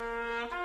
Música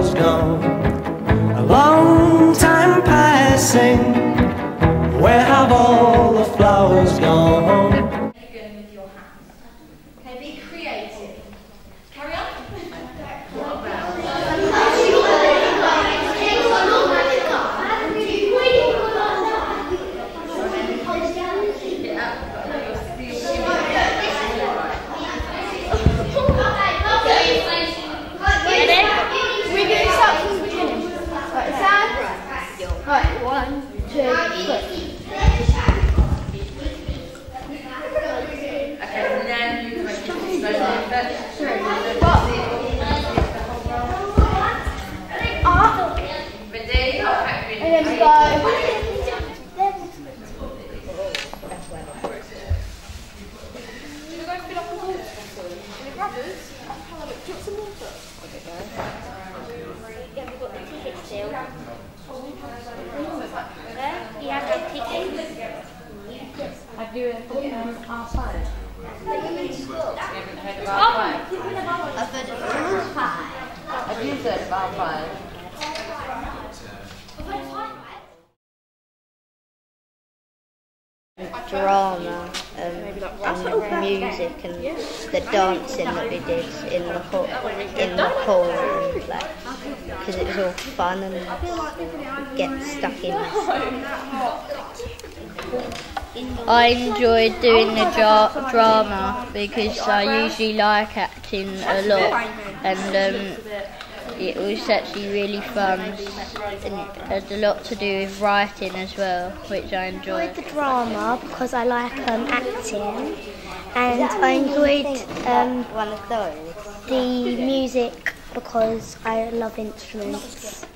flowers gone? A long time passing. Where have all the flowers gone? I do it outside. haven't heard of our five. Have you heard of our five? Drama and music and the dancing that we did in the hall, in the hall and like because it was all fun and get stuck in. I enjoyed doing the dra- drama because I usually like acting a lot and um, it was actually really fun and it had a lot to do with writing as well which I enjoyed. the drama because I like um, acting and I enjoyed um, One of those. the music because I love instruments.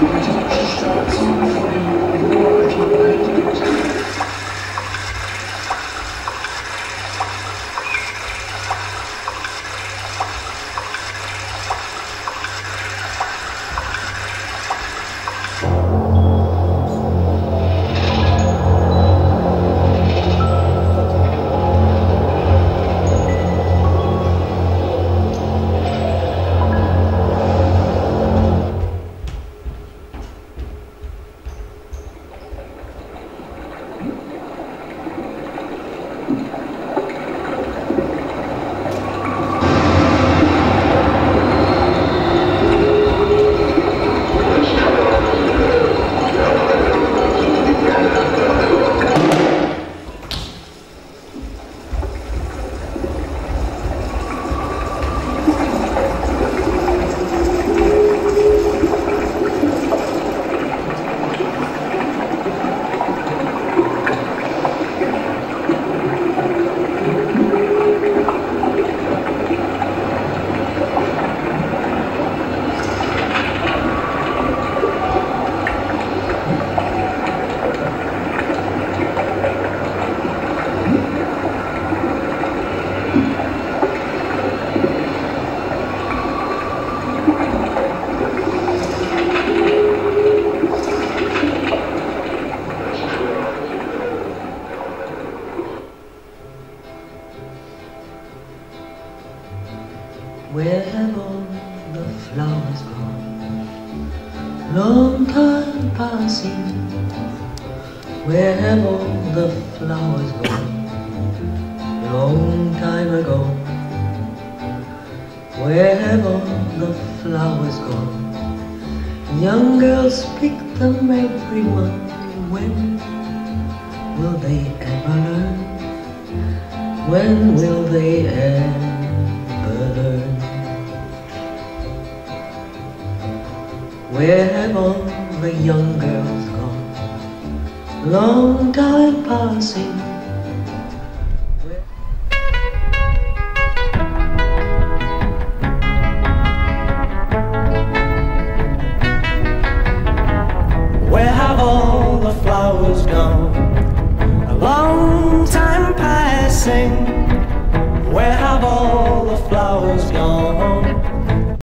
ちょっと待って。Where have all the flowers gone? Long time ago. Where have all the flowers gone? Young girls pick them every month. When will they ever learn? When will they ever learn? Where have all the young girls gone? Long time passing.